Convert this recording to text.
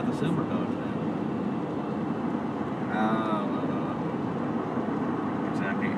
got the silver Dodge now. Uh, exactly,